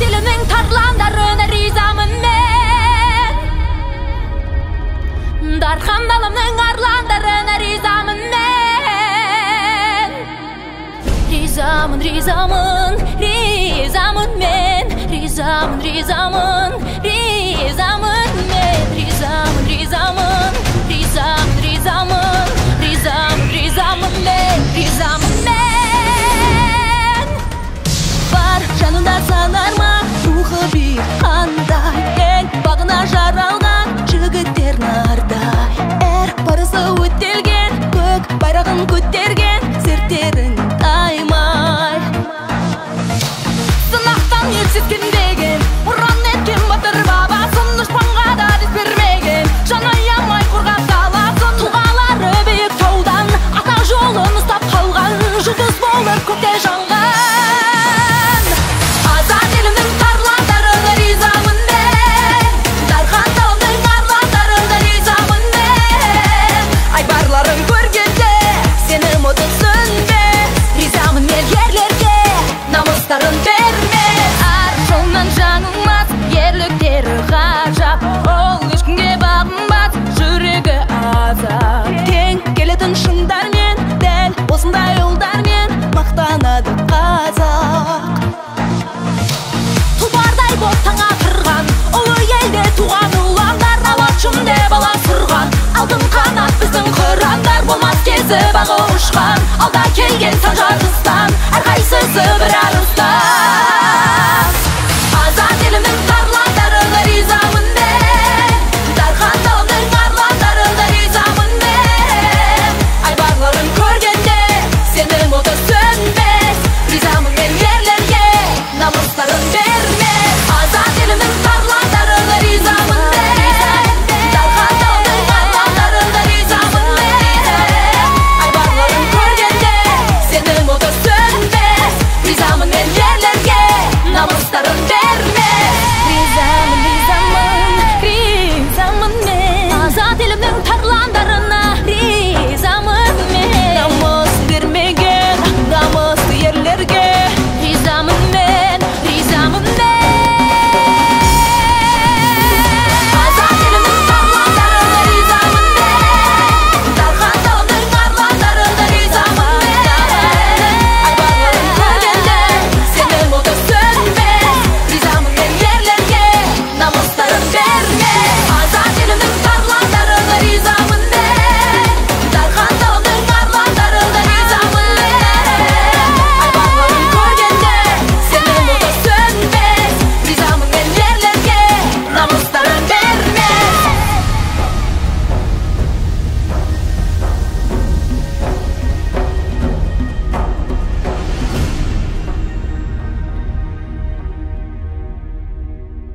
тілінің тарландарына ризамын мен дархан даламның арландарына ризамын мен ризамын ризамын ризамын мен ризамын ризамын